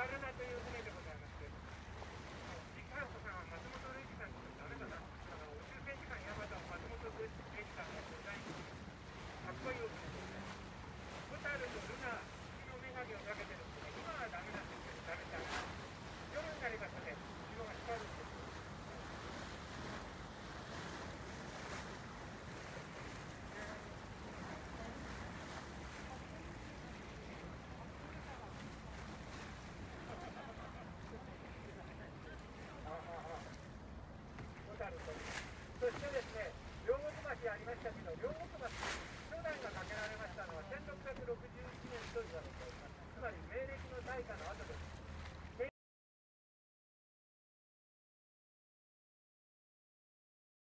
Tarun at the 大火の後です